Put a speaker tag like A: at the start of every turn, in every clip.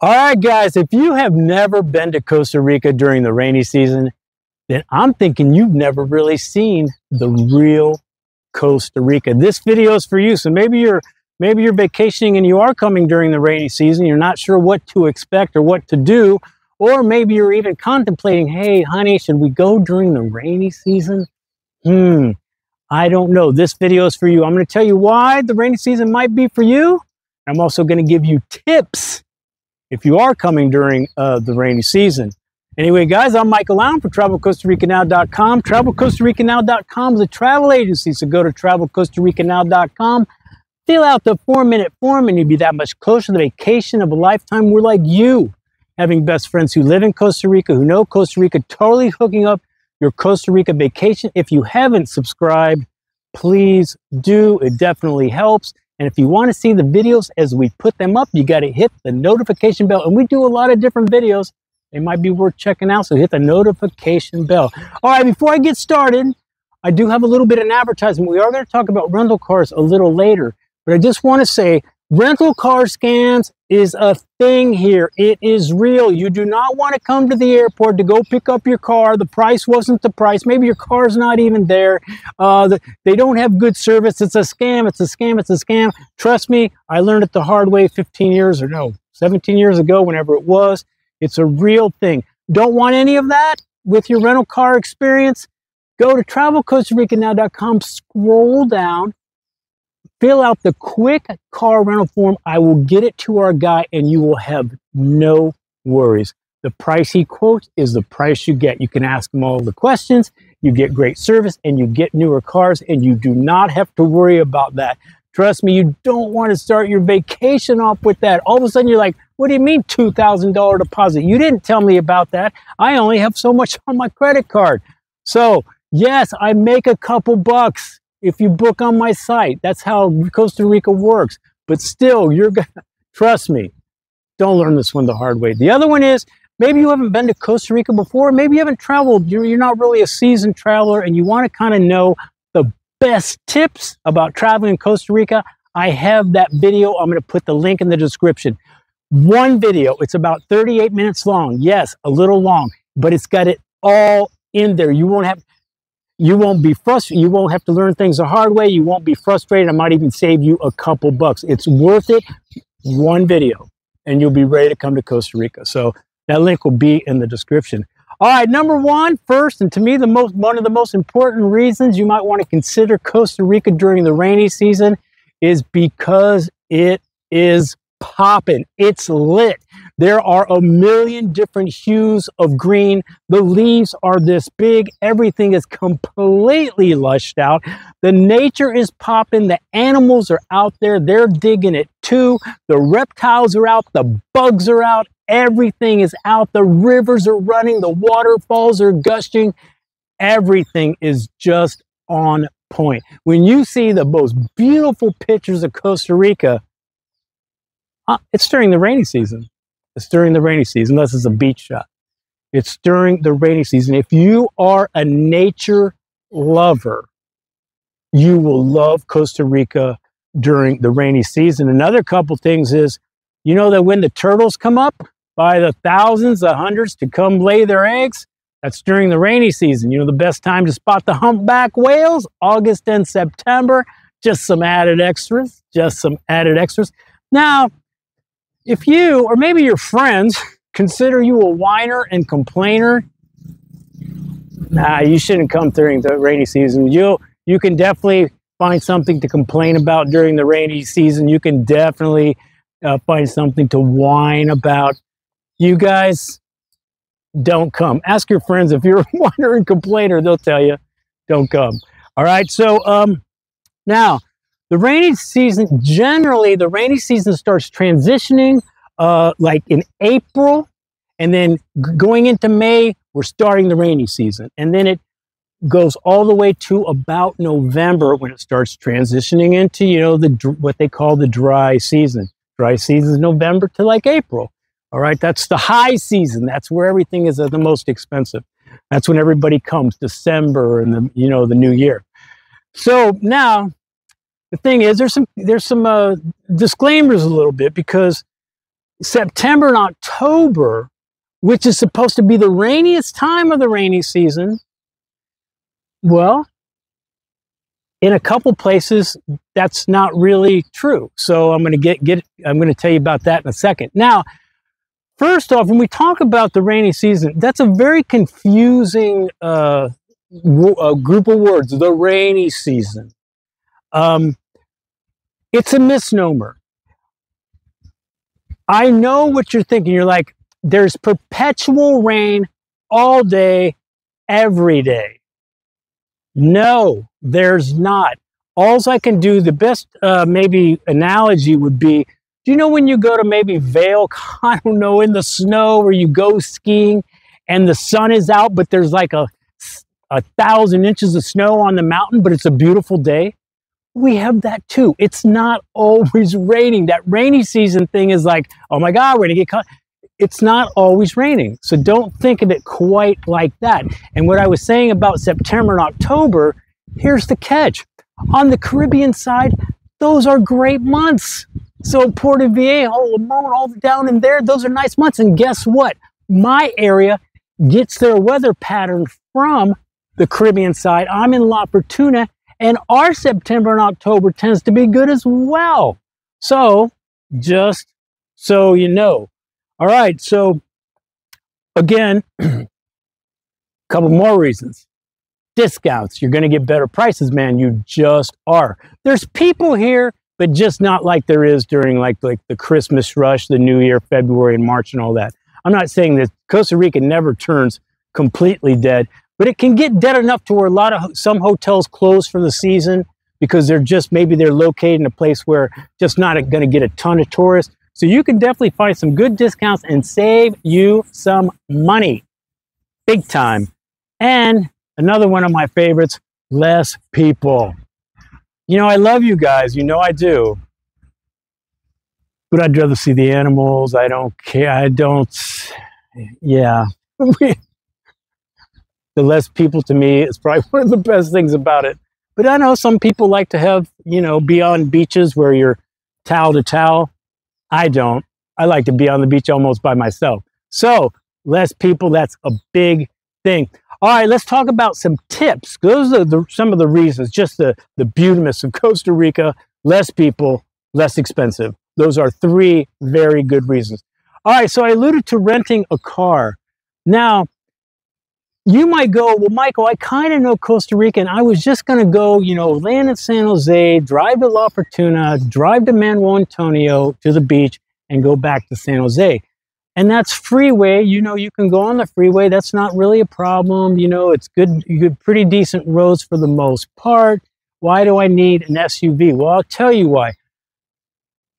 A: All right, guys, if you have never been to Costa Rica during the rainy season, then I'm thinking you've never really seen the real Costa Rica. This video is for you. So maybe you're maybe you're vacationing and you are coming during the rainy season. You're not sure what to expect or what to do. Or maybe you're even contemplating, hey, honey, should we go during the rainy season? Hmm, I don't know. This video is for you. I'm going to tell you why the rainy season might be for you. I'm also going to give you tips if you are coming during uh, the rainy season. Anyway, guys, I'm Michael Alan for TravelCostaRicaNow.com. TravelCostaRicaNow.com is a travel agency, so go to TravelCostaRicaNow.com, fill out the four-minute form, and you'll be that much closer to the vacation of a lifetime. We're like you, having best friends who live in Costa Rica, who know Costa Rica, totally hooking up your Costa Rica vacation. If you haven't subscribed, please do. It definitely helps. And if you want to see the videos as we put them up, you got to hit the notification bell. And we do a lot of different videos. They might be worth checking out. So hit the notification bell. All right, before I get started, I do have a little bit of an advertisement. We are going to talk about rental cars a little later. But I just want to say rental car scams is a thing here. It is real. You do not want to come to the airport to go pick up your car. The price wasn't the price. Maybe your car's not even there. Uh, the, they don't have good service. It's a scam. It's a scam. It's a scam. Trust me, I learned it the hard way 15 years or no, 17 years ago, whenever it was. It's a real thing. Don't want any of that with your rental car experience? Go to travelcostaricanow.com, scroll down, fill out the quick car rental form. I will get it to our guy and you will have no worries. The price he quotes is the price you get. You can ask him all the questions, you get great service, and you get newer cars, and you do not have to worry about that. Trust me, you don't want to start your vacation off with that. All of a sudden, you're like, what do you mean $2,000 deposit? You didn't tell me about that. I only have so much on my credit card. So, yes, I make a couple bucks if you book on my site. That's how Costa Rica works. But still, you're going to, trust me, don't learn this one the hard way. The other one is maybe you haven't been to Costa Rica before. Maybe you haven't traveled. You're, you're not really a seasoned traveler and you want to kind of know the best tips about traveling in Costa Rica. I have that video. I'm going to put the link in the description. One video. It's about 38 minutes long. Yes, a little long, but it's got it all in there. You won't have you won't be frustrated. You won't have to learn things the hard way. You won't be frustrated. I might even save you a couple bucks. It's worth it. One video, and you'll be ready to come to Costa Rica. So that link will be in the description. All right, number one, first, and to me, the most one of the most important reasons you might want to consider Costa Rica during the rainy season is because it is popping. It's lit. There are a million different hues of green. The leaves are this big. Everything is completely lushed out. The nature is popping. The animals are out there. They're digging it too. The reptiles are out. The bugs are out. Everything is out. The rivers are running. The waterfalls are gushing. Everything is just on point. When you see the most beautiful pictures of Costa Rica, uh, it's during the rainy season. It's during the rainy season, unless it's a beach shot. It's during the rainy season. If you are a nature lover, you will love Costa Rica during the rainy season. Another couple things is, you know that when the turtles come up by the thousands, the hundreds to come lay their eggs, that's during the rainy season. You know the best time to spot the humpback whales, August and September. Just some added extras, just some added extras. Now, if you, or maybe your friends, consider you a whiner and complainer, nah, you shouldn't come during the rainy season. You you can definitely find something to complain about during the rainy season. You can definitely uh, find something to whine about. You guys don't come. Ask your friends if you're a whiner and complainer; they'll tell you, don't come. All right. So um, now the rainy season, generally, the rainy season starts transitioning uh, like in April, and then going into May, we're starting the rainy season. And then it goes all the way to about November when it starts transitioning into, you know, the what they call the dry season. Dry season is November to like April. All right, that's the high season. That's where everything is the most expensive. That's when everybody comes, December and the you know the new year. So now the thing is there's some there's some uh, disclaimers a little bit because September and October, which is supposed to be the rainiest time of the rainy season, well, in a couple places, that's not really true. So I'm going to get, get, I'm going to tell you about that in a second. Now, first off, when we talk about the rainy season, that's a very confusing uh, group of words, the rainy season. Um, it's a misnomer. I know what you're thinking. You're like, there's perpetual rain all day, every day. No, there's not. Alls I can do, the best uh, maybe analogy would be do you know when you go to maybe Vail, I don't know, in the snow or you go skiing and the sun is out, but there's like a, a thousand inches of snow on the mountain, but it's a beautiful day? We have that too. It's not always raining. That rainy season thing is like, oh my God, we're going to get caught it's not always raining. So don't think of it quite like that. And what I was saying about September and October, here's the catch. On the Caribbean side, those are great months. So Puerto Viejo, Limon, all down in there, those are nice months. And guess what? My area gets their weather pattern from the Caribbean side. I'm in La Fortuna, and our September and October tends to be good as well. So just so you know, all right, so again, a couple more reasons. Discounts. You're going to get better prices, man. You just are. There's people here, but just not like there is during like like the Christmas rush, the New Year, February and March and all that. I'm not saying that Costa Rica never turns completely dead, but it can get dead enough to where a lot of some hotels close for the season because they're just maybe they're located in a place where just not going to get a ton of tourists. So you can definitely find some good discounts and save you some money. Big time. And another one of my favorites, less people. You know, I love you guys. You know I do. But I'd rather see the animals. I don't care. I don't. Yeah. the less people to me is probably one of the best things about it. But I know some people like to have, you know, be on beaches where you're towel to towel. I don't. I like to be on the beach almost by myself. So, less people, that's a big thing. All right, let's talk about some tips. Those are the, some of the reasons, just the, the beautiness of Costa Rica, less people, less expensive. Those are three very good reasons. All right, so I alluded to renting a car. Now, you might go, well, Michael, I kind of know Costa Rica, and I was just going to go, you know, land in San Jose, drive to La Fortuna, drive to Manuel Antonio to the beach, and go back to San Jose. And that's freeway. You know, you can go on the freeway. That's not really a problem. You know, it's good, good, pretty decent roads for the most part. Why do I need an SUV? Well, I'll tell you why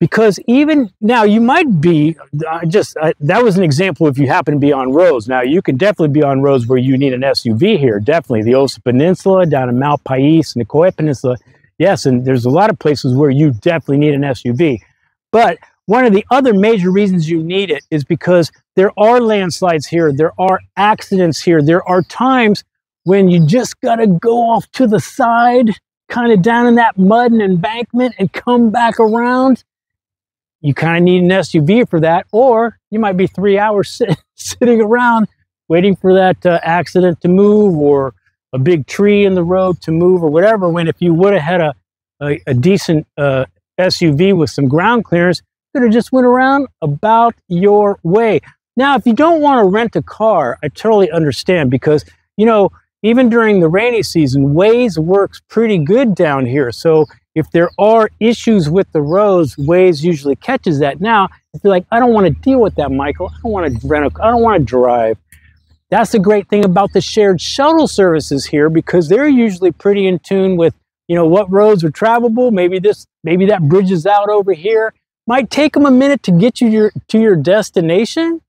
A: because even now you might be uh, just uh, that was an example if you happen to be on roads. Now you can definitely be on roads where you need an suv here definitely. The osa peninsula down in the Nicoya peninsula. Yes and there's a lot of places where you definitely need an suv but one of the other major reasons you need it is because there are landslides here there are accidents here there are times when you just got to go off to the side kind of down in that mud and embankment and come back around you kind of need an SUV for that, or you might be three hours sit, sitting around waiting for that uh, accident to move or a big tree in the road to move or whatever. When if you would have had a, a, a decent uh, SUV with some ground clearance, could have just went around about your way. Now, if you don't want to rent a car, I totally understand because, you know, even during the rainy season, Waze works pretty good down here. So if there are issues with the roads, Waze usually catches that. Now, if you're like, I don't want to deal with that, Michael, I don't want to rent a, I don't want to drive. That's the great thing about the shared shuttle services here because they're usually pretty in tune with, you know, what roads are travelable. Maybe this, maybe that bridge is out over here. Might take them a minute to get you your, to your destination,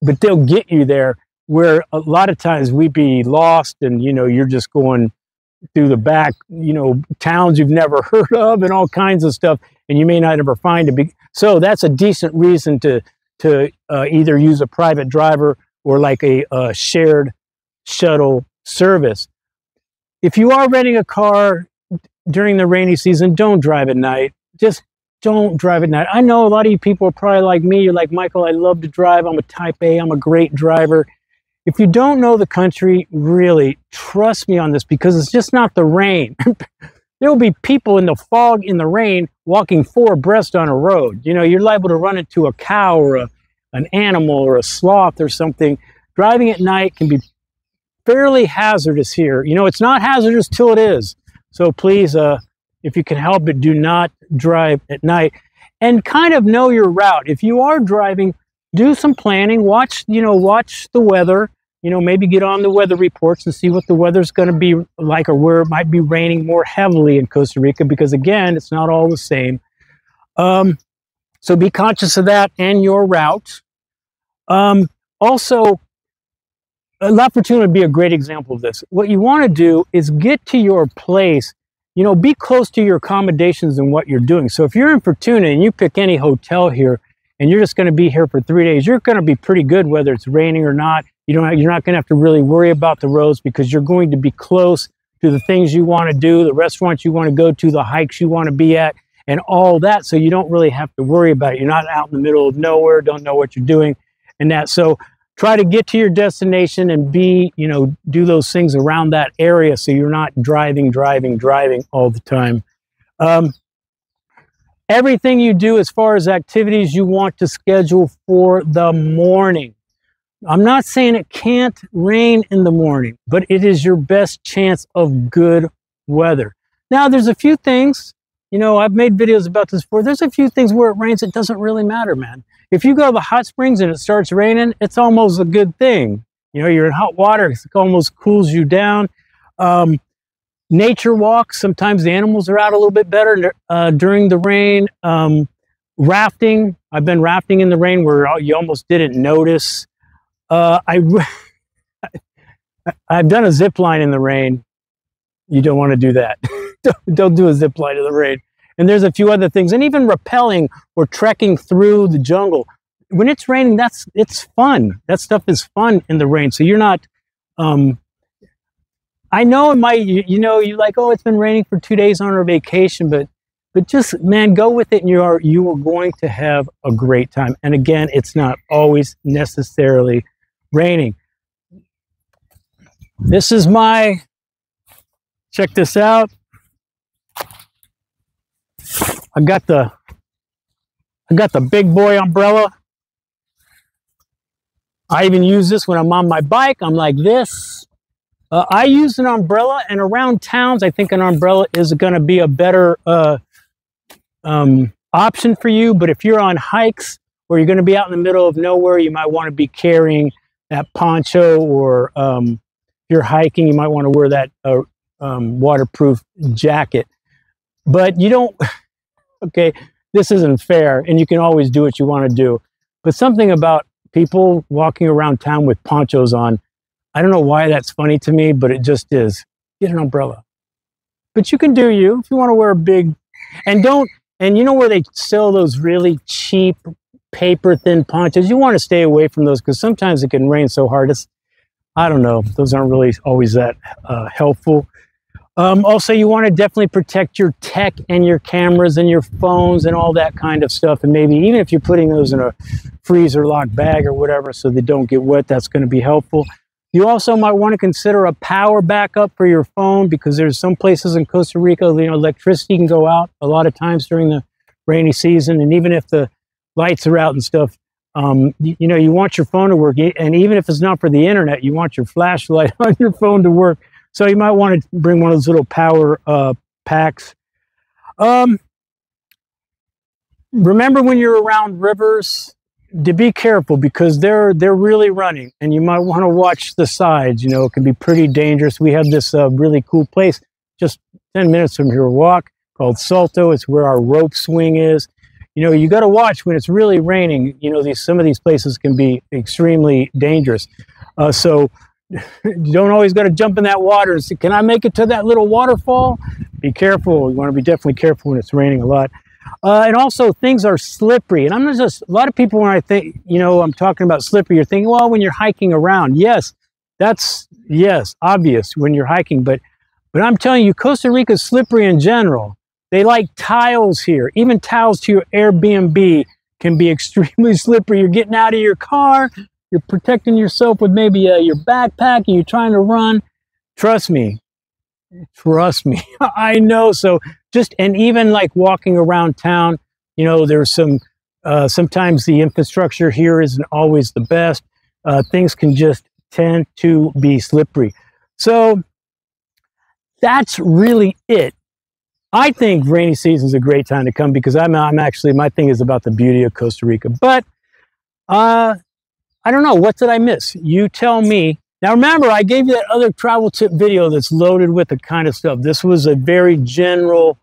A: but they'll get you there. Where a lot of times we'd be lost and you know you're just going through the back, you know, towns you've never heard of and all kinds of stuff, and you may not ever find big. So that's a decent reason to to uh, either use a private driver or like a, a shared shuttle service. If you are renting a car during the rainy season, don't drive at night. Just don't drive at night. I know a lot of you people are probably like me. You're like, Michael, I love to drive. I'm a type A. I'm a great driver. If you don't know the country, really trust me on this because it's just not the rain. there will be people in the fog, in the rain, walking four abreast on a road. You know, you're liable to run into a cow or a, an animal or a sloth or something. Driving at night can be fairly hazardous here. You know, it's not hazardous till it is. So please, uh, if you can help it, do not drive at night and kind of know your route. If you are driving, do some planning, watch, you know, watch the weather, you know, maybe get on the weather reports and see what the weather's going to be like or where it might be raining more heavily in Costa Rica because again, it's not all the same. Um, so be conscious of that and your route. Um, also, La Fortuna would be a great example of this. What you want to do is get to your place you know, be close to your accommodations and what you're doing. So if you're in Fortuna and you pick any hotel here and you're just going to be here for three days, you're going to be pretty good whether it's raining or not. You don't, you're not going to have to really worry about the roads because you're going to be close to the things you want to do, the restaurants you want to go to, the hikes you want to be at, and all that. So you don't really have to worry about it. You're not out in the middle of nowhere, don't know what you're doing, and that. So try to get to your destination and be, you know, do those things around that area so you're not driving, driving, driving all the time. Um, everything you do as far as activities you want to schedule for the morning. I'm not saying it can't rain in the morning, but it is your best chance of good weather. Now, there's a few things, you know, I've made videos about this before. There's a few things where it rains, it doesn't really matter, man. If you go to the hot springs and it starts raining, it's almost a good thing. You know, you're in hot water, it almost cools you down. Um, nature walks, sometimes the animals are out a little bit better uh, during the rain. Um, rafting, I've been rafting in the rain where you almost didn't notice. Uh, I, I've done a zip line in the rain. You don't want to do that. don't, don't do a zip line in the rain. And there's a few other things, and even rappelling or trekking through the jungle. When it's raining, that's it's fun. That stuff is fun in the rain. So you're not. Um, I know it might. You, you know, you like, oh, it's been raining for two days on our vacation, but but just man, go with it, and you are you are going to have a great time. And again, it's not always necessarily raining. This is my. Check this out. I got the I got the big boy umbrella. I even use this when I'm on my bike. I'm like this. Uh, I use an umbrella, and around towns, I think an umbrella is going to be a better uh, um, option for you. But if you're on hikes or you're going to be out in the middle of nowhere, you might want to be carrying that poncho, or um, if you're hiking, you might want to wear that uh, um, waterproof jacket. But you don't okay, this isn't fair, and you can always do what you want to do. But something about people walking around town with ponchos on, I don't know why that's funny to me, but it just is. Get an umbrella. But you can do you if you want to wear a big, and don't, and you know where they sell those really cheap paper thin ponchos? You want to stay away from those because sometimes it can rain so hard. It's, I don't know, those aren't really always that uh, helpful. Um, also, you want to definitely protect your tech and your cameras and your phones and all that kind of stuff. And maybe even if you're putting those in a freezer locked bag or whatever so they don't get wet, that's going to be helpful. You also might want to consider a power backup for your phone because there's some places in Costa Rica, you know, electricity can go out a lot of times during the rainy season. And even if the lights are out and stuff, um, you, you know, you want your phone to work. And even if it's not for the internet, you want your flashlight on your phone to work so you might want to bring one of those little power uh, packs. Um, remember when you're around rivers to be careful because they're they're really running and you might want to watch the sides you know it can be pretty dangerous we have this uh, really cool place just 10 minutes from here walk called salto it's where our rope swing is you know you got to watch when it's really raining you know these some of these places can be extremely dangerous uh, so you don't always got to jump in that water and say, can I make it to that little waterfall? Be careful. You want to be definitely careful when it's raining a lot. Uh, and also, things are slippery. And I'm not just, a lot of people, when I think, you know, I'm talking about slippery, you're thinking, well, when you're hiking around. Yes, that's, yes, obvious when you're hiking. But, but I'm telling you, Costa Rica is slippery in general. They like tiles here. Even tiles to your Airbnb can be extremely slippery. You're getting out of your car, you're protecting yourself with maybe uh, your backpack, and you're trying to run. Trust me, trust me, I know. So just and even like walking around town, you know, there's some. Uh, sometimes the infrastructure here isn't always the best. Uh, things can just tend to be slippery. So that's really it. I think rainy season is a great time to come because I'm, I'm actually, my thing is about the beauty of Costa Rica. But uh, I don't know, what did I miss? You tell me. Now remember, I gave you that other travel tip video that's loaded with the kind of stuff. This was a very general,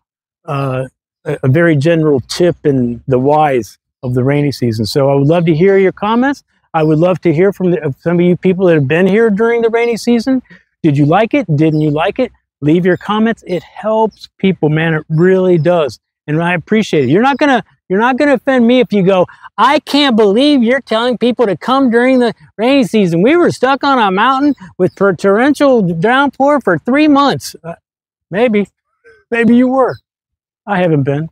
A: uh, a very general tip in the whys of the rainy season. So I would love to hear your comments. I would love to hear from the, some of you people that have been here during the rainy season. Did you like it? Didn't you like it? leave your comments. It helps people, man. It really does. And I appreciate it. You're not gonna you're not gonna offend me if you go, I can't believe you're telling people to come during the rainy season. We were stuck on a mountain with torrential downpour for three months. Uh, maybe, maybe you were. I haven't been.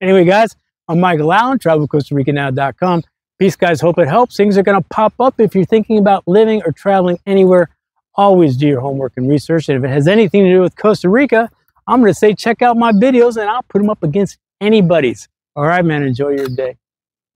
A: anyway, guys, I'm Michael Alan, travelcostaricanow.com. Peace, guys. Hope it helps. Things are going to pop up if you're thinking about living or traveling anywhere always do your homework and research. And if it has anything to do with Costa Rica, I'm going to say check out my videos and I'll put them up against anybody's. All right, man, enjoy your day.